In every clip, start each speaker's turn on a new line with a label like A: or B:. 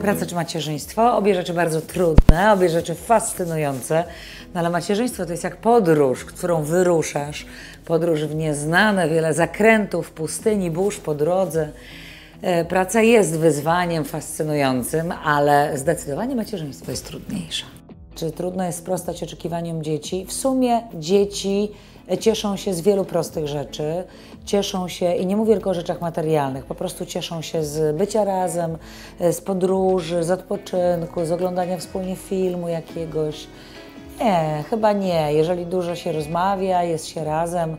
A: Praca czy macierzyństwo? Obie rzeczy bardzo trudne, obie rzeczy fascynujące, no ale macierzyństwo to jest jak podróż, którą wyruszasz. Podróż w nieznane, wiele zakrętów, pustyni, burz po drodze. E, Praca jest wyzwaniem fascynującym, ale zdecydowanie macierzyństwo jest trudniejsze. Czy trudno jest sprostać oczekiwaniom dzieci? W sumie dzieci cieszą się z wielu prostych rzeczy. Cieszą się, i nie mówię tylko o rzeczach materialnych, po prostu cieszą się z bycia razem, e, z podróży, z odpoczynku, z oglądania wspólnie filmu jakiegoś. Nie, chyba nie. Jeżeli dużo się rozmawia, jest się razem,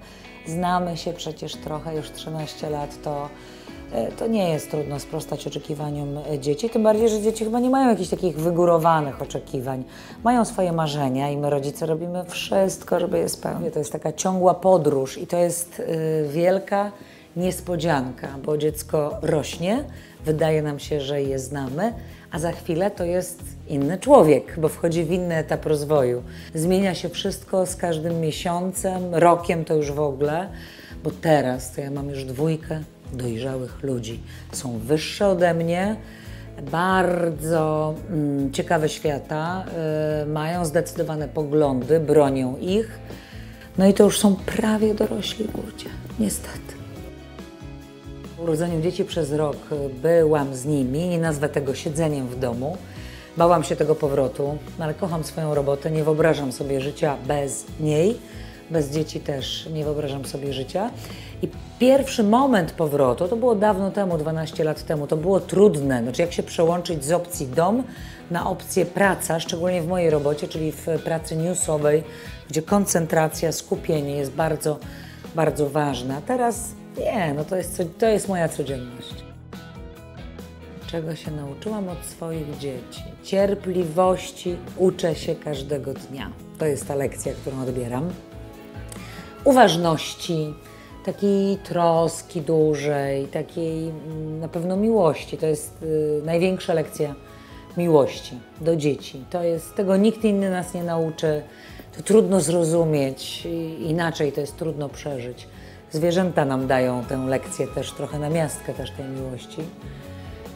A: znamy się przecież trochę, już 13 lat, to, e, to nie jest trudno sprostać oczekiwaniom e, dzieci. Tym bardziej, że dzieci chyba nie mają jakichś takich wygórowanych oczekiwań. Mają swoje marzenia i my, rodzice, robimy wszystko, żeby je spełnić. To jest taka ciągła podróż i to jest y, wielka niespodzianka, bo dziecko rośnie, wydaje nam się, że je znamy, a za chwilę to jest inny człowiek, bo wchodzi w inny etap rozwoju. Zmienia się wszystko z każdym miesiącem, rokiem to już w ogóle, bo teraz to ja mam już dwójkę dojrzałych ludzi. Są wyższe ode mnie, bardzo mm, ciekawe świata, y, mają zdecydowane poglądy, bronią ich. No i to już są prawie dorośli ludzie, niestety. Po urodzeniu dzieci przez rok byłam z nimi, nie nazwę tego siedzeniem w domu. Bałam się tego powrotu, ale kocham swoją robotę, nie wyobrażam sobie życia bez niej. Bez dzieci też nie wyobrażam sobie życia. I pierwszy moment powrotu, to było dawno temu, 12 lat temu, to było trudne. Znaczy, jak się przełączyć z opcji dom na opcję praca, szczególnie w mojej robocie, czyli w pracy newsowej, gdzie koncentracja, skupienie jest bardzo, bardzo ważna. Teraz nie, no to jest, to jest moja codzienność. Czego się nauczyłam od swoich dzieci? Cierpliwości uczę się każdego dnia. To jest ta lekcja, którą odbieram. Uważności, takiej troski dużej, takiej mm, na pewno miłości. To jest y, największa lekcja miłości do dzieci. To jest, tego nikt inny nas nie nauczy. To trudno zrozumieć, inaczej to jest trudno przeżyć. Zwierzęta nam dają tę lekcję też, trochę na miastkę też tej miłości.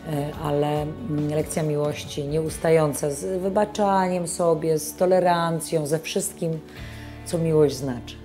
A: E, ale mm, lekcja miłości nieustająca z wybaczaniem sobie, z tolerancją, ze wszystkim, co miłość znaczy.